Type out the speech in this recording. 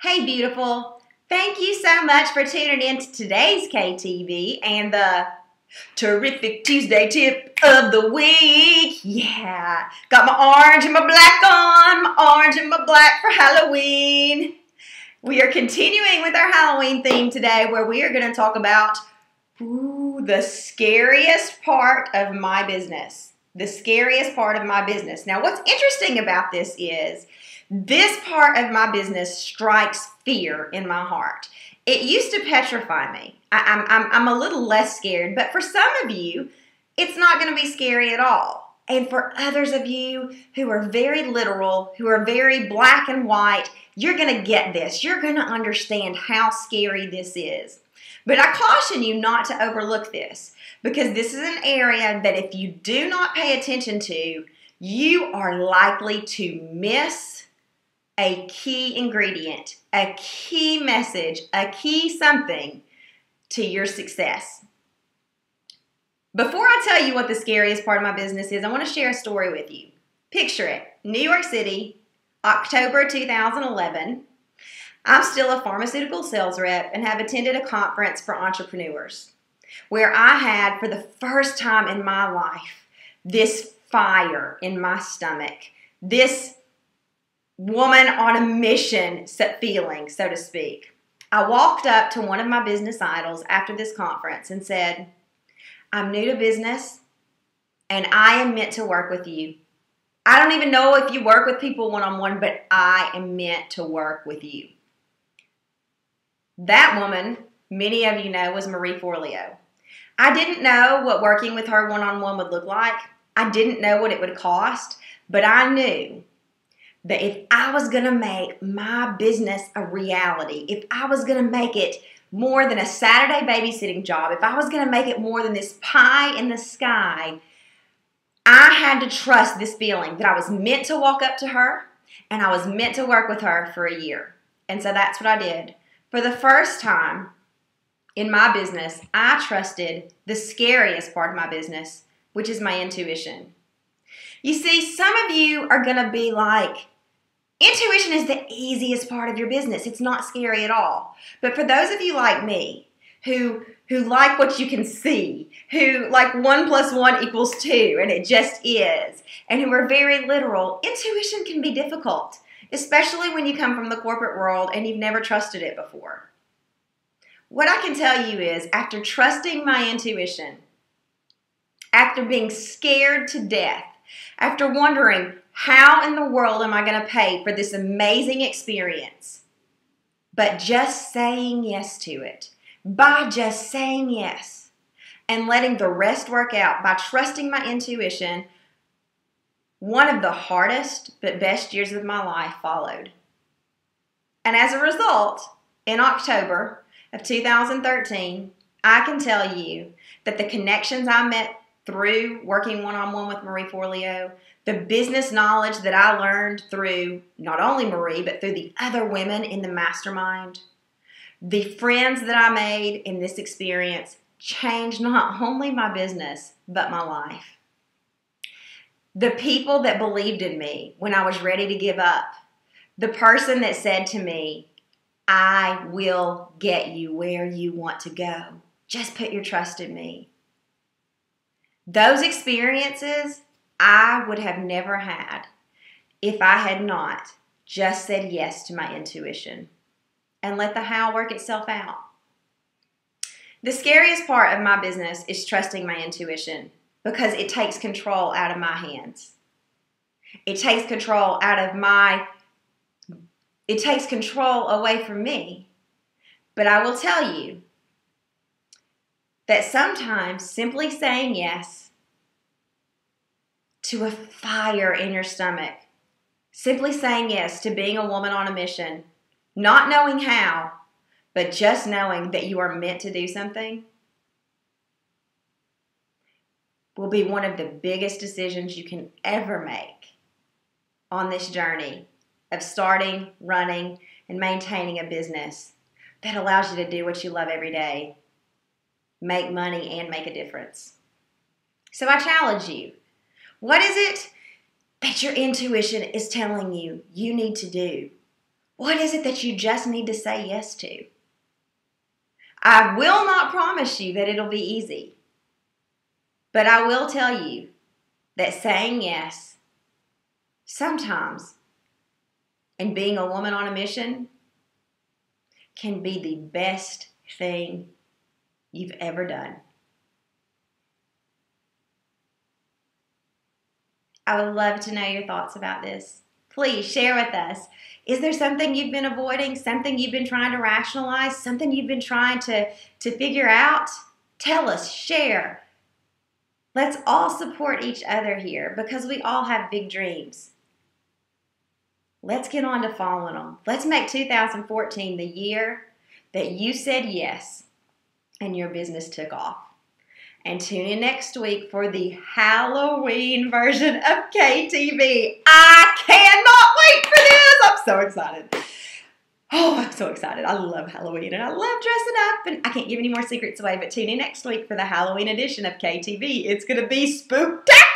Hey, beautiful. Thank you so much for tuning in to today's KTV and the terrific Tuesday tip of the week. Yeah, got my orange and my black on, my orange and my black for Halloween. We are continuing with our Halloween theme today where we are going to talk about ooh, the scariest part of my business. The scariest part of my business. Now, what's interesting about this is this part of my business strikes fear in my heart. It used to petrify me. I, am I'm, I'm, I'm a little less scared, but for some of you, it's not going to be scary at all. And for others of you who are very literal, who are very black and white, you're going to get this. You're going to understand how scary this is. But I caution you not to overlook this because this is an area that if you do not pay attention to, you are likely to miss a key ingredient, a key message, a key something to your success. Before I tell you what the scariest part of my business is, I want to share a story with you. Picture it New York City, October 2011. I'm still a pharmaceutical sales rep and have attended a conference for entrepreneurs where I had, for the first time in my life, this fire in my stomach, this woman on a mission feeling, so to speak. I walked up to one of my business idols after this conference and said, I'm new to business and I am meant to work with you. I don't even know if you work with people one on one, but I am meant to work with you. That woman, many of you know, was Marie Forleo. I didn't know what working with her one on one would look like. I didn't know what it would cost, but I knew that if I was going to make my business a reality, if I was going to make it more than a Saturday babysitting job, if I was going to make it more than this pie in the sky, I had to trust this feeling that I was meant to walk up to her and I was meant to work with her for a year. And so that's what I did. For the first time in my business, I trusted the scariest part of my business, which is my intuition. You see, some of you are going to be like, intuition is the easiest part of your business. It's not scary at all. But for those of you like me, who who like what you can see, who like one plus one equals two, and it just is, and who are very literal, intuition can be difficult, especially when you come from the corporate world and you've never trusted it before. What I can tell you is, after trusting my intuition, after being scared to death, after wondering, how in the world am I going to pay for this amazing experience? But just saying yes to it, by just saying yes and letting the rest work out, by trusting my intuition, one of the hardest but best years of my life followed. And as a result, in October of 2013, I can tell you that the connections I met through working one on one with Marie Forleo, the business knowledge that I learned through not only Marie, but through the other women in the mastermind, the friends that I made in this experience changed not only my business, but my life. The people that believed in me when I was ready to give up, the person that said to me, I will get you where you want to go. Just put your trust in me. Those experiences I would have never had if I had not just said yes to my intuition and let the how work itself out. The scariest part of my business is trusting my intuition because it takes control out of my hands. It takes control out of my, it takes control away from me. But I will tell you that sometimes simply saying yes to a fire in your stomach, simply saying yes to being a woman on a mission, not knowing how, but just knowing that you are meant to do something, will be one of the biggest decisions you can ever make on this journey of starting, running, and maintaining a business that allows you to do what you love every day make money, and make a difference. So I challenge you what is it that your intuition is telling you you need to do? What is it that you just need to say yes to? I will not promise you that it'll be easy, but I will tell you that saying yes sometimes and being a woman on a mission can be the best thing you've ever done. I would love to know your thoughts about this. Please share with us. Is there something you've been avoiding, something you've been trying to rationalize, something you've been trying to, to figure out? Tell us, share. Let's all support each other here because we all have big dreams. Let's get on to following them. Let's make 2014 the year that you said yes and your business took off. And tune in next week for the Halloween version of KTV. I cannot wait for this. I'm so excited. Oh, I'm so excited. I love Halloween and I love dressing up. And I can't give any more secrets away, but tune in next week for the Halloween edition of KTV. It's going to be spooktacular.